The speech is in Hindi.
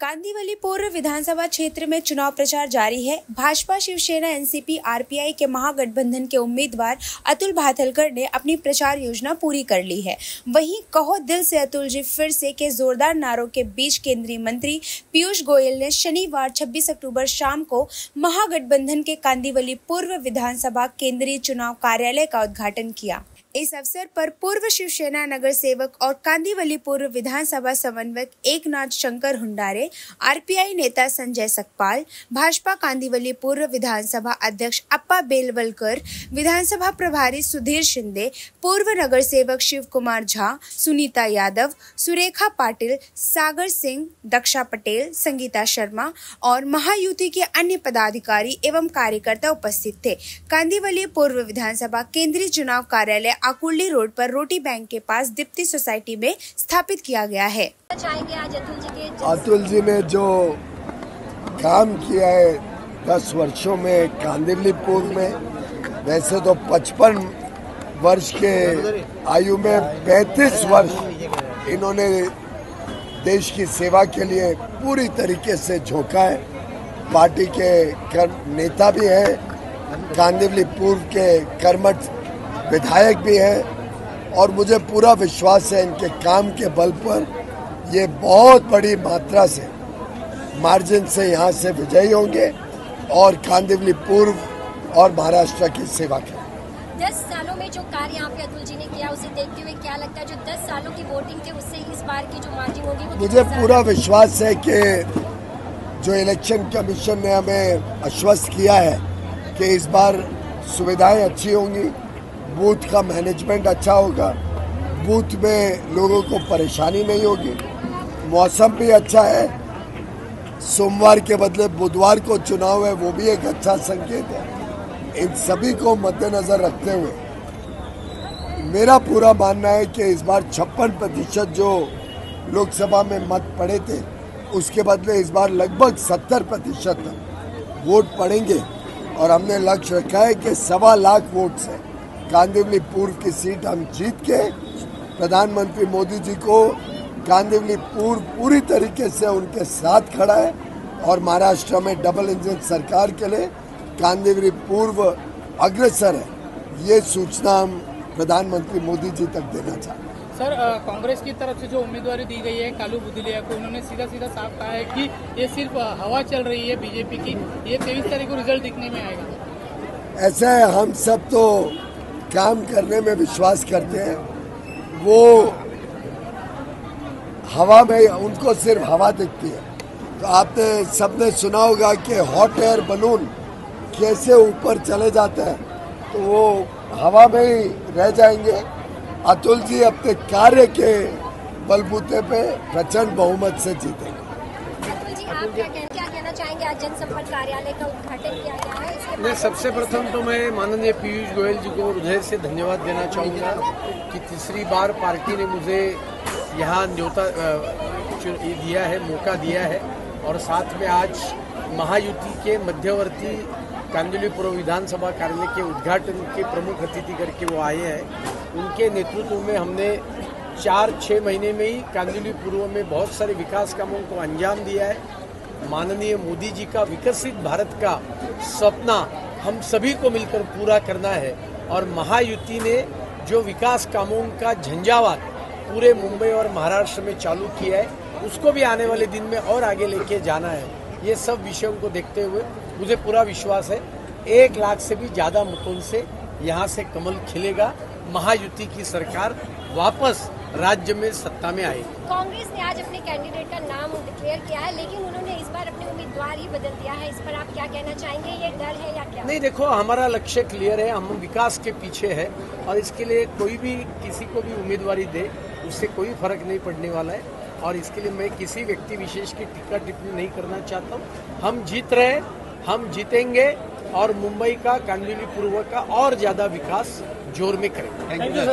कांदीवली पूर्व विधानसभा क्षेत्र में चुनाव प्रचार जारी है। भाजपा, शिवसेना, एनसीपी, आरपीआई के महागठबंधन के उम्मीदवार अतुल भाथलकर ने अपनी प्रचार योजना पूरी कर ली है। वहीं कहो दिल से अतुल जी, फिर से के जोरदार नारों के बीच केंद्रीय मंत्री पीयूष गोयल ने शनिवार 26 अक्टूबर शाम को महागठबंधन के कांदीवली पूर्व विधानसभा केंद्रीय चुनाव कार्यालय का उद्घाटन किया। इस अवसर पर पूर्व शिवसेना नगर सेवक और कांदीवली पूर्व विधानसभा समन्वयक एक नाथ शंकर हुंडारे, आरपीआई नेता संजय सकपाल, भाजपा कांदीवली पूर्व विधानसभा अध्यक्ष अप्पा बेलवलकर, विधानसभा प्रभारी सुधीर शिंदे, पूर्व नगर सेवक शिव कुमार झा, सुनीता यादव, सुरेखा पाटिल, सागर सिंह, दक्षा पटेल, संगीता शर्मा और महायुति के अन्य पदाधिकारी एवं कार्यकर्ता उपस्थित थे। कांदीवली पूर्व विधानसभा केंद्रीय चुनाव कार्यालय आकुर्ली रोड पर रोटी बैंक के पास दीप्ति सोसाइटी में स्थापित किया गया है। चाहेंगे आज अतुल जी के अतुल जी ने जो काम किया है दस वर्षों में कांदिवली पूर्व में वैसे तो पचपन वर्ष के आयु में पैंतीस वर्ष इन्होंने देश की सेवा के लिए पूरी तरीके से झोंका है। पार्टी के कर, नेता भी हैं कांदिवली पूर्व के कर्मठ विधायक भी हैं और मुझे पूरा विश्वास है इनके काम के बल पर। ये बहुत बड़ी मात्रा से मार्जिन से यहाँ से विजयी होंगे और कांदिवली पूर्व और महाराष्ट्र की सेवा करेंगे। दस सालों में जो कार्य यहाँ पे अतुल जी ने किया उसे देखते हुए क्या लगता है जो दस सालों की वोटिंग थी उससे इस बार की जो मार्जिन होगी वो मुझे पूरा विश्वास है कि जो इलेक्शन कमीशन ने हमें आश्वस्त किया है कि इस बार सुविधाएँ अच्छी होंगी। बूथ का मैनेजमेंट अच्छा होगा, बूथ में लोगों को परेशानी नहीं होगी। मौसम भी अच्छा है। सोमवार के बदले बुधवार को चुनाव है, वो भी एक अच्छा संकेत है। इन सभी को मद्देनजर रखते हुए मेरा पूरा मानना है कि इस बार छप्पन प्रतिशत जो लोकसभा में मत पड़े थे, उसके बदले इस बार लगभग सत्तर प्रतिशत वोट पड़ेंगे। और हमने लक्ष्य रखा है कि सवा लाख वोट्स से कांदिवली पूर्व की सीट हम जीत के प्रधानमंत्री मोदी जी को कांदिवली पूर्व पूरी तरीके से उनके साथ खड़ा है और महाराष्ट्र में डबल इंजन सरकार के लिए कांदिवली पूर्व अग्रसर है। ये सूचना हम प्रधानमंत्री मोदी जी तक देना चाहते हैं। सर कांग्रेस की तरफ़ से जो उम्मीदवारी दी गई है कालू बुदलिया को उन्होंने सीधा सीधा साफ़ कहा है कि ये सिर्फ़ हवा चल रही है बीजेपी की। ये तेईस तारीख को रिज़ल्ट दिखने में आएगा। ऐसा है हम सब तो काम करने में विश्वास करते हैं। वो हवा में, उनको सिर्फ़ हवा दिखती है। तो आपने सबने सुना होगा कि हॉट एयर बलून कैसे ऊपर चले जाते हैं। तो वो हवा में ही रह जाएँगे। अतुल जी अपने कार्य के बलबूते पे प्रचंड बहुमत से जीतेंगे। आज जनसंपर्क कार्यालय का उद्घाटन किया गया है। इसके सबसे प्रथम तो मैं माननीय पीयूष गोयल जी को हृदय से धन्यवाद देना चाहूँगा कि तीसरी बार पार्टी ने मुझे यहाँ न्योता दिया है मौका दिया है। और साथ में आज महायुति के मध्यवर्ती कांदिवली पूर्व विधानसभा कार्यालय के उद्घाटन के प्रमुख अतिथि करके वो आए हैं। उनके नेतृत्व में हमने चार छः महीने में ही कांदिवली पूर्व में बहुत सारे विकास कामों को अंजाम दिया है। माननीय मोदी जी का विकसित भारत का सपना हम सभी को मिलकर पूरा करना है। और महायुति ने जो विकास कामों का झंझावात पूरे मुंबई और महाराष्ट्र में चालू किया है, उसको भी आने वाले दिन में और आगे लेके जाना है। ये सब विषयों को देखते हुए मुझे पूरा विश्वास है। एक लाख से भी ज़्यादा मतों से यहाँ से कमल खिलेगा। महायुति की सरकार वापस राज्य में सत्ता में आएगी कांग्रेस ने आज अपने कैंडिडेट का नाम डिक्लेयर किया है लेकिन उन्होंने इस बार अपने उम्मीदवार ही बदल दिया है। इस पर आप क्या कहना चाहेंगे? ये डर है या क्या? नहीं देखो हमारा लक्ष्य क्लियर है हम विकास के पीछे है और इसके लिए कोई भी किसी को भी उम्मीदवारी दे उससे कोई फ़र्क नहीं पड़ने वाला है। और इसके लिए मैं किसी व्यक्ति विशेष की टिक्का टिप्पणी नहीं करना चाहता हूँ। हम जीत रहे हम जीतेंगे और मुंबई का कांदिवली पूर्व का और ज़्यादा विकास ज़ोर में करेंगे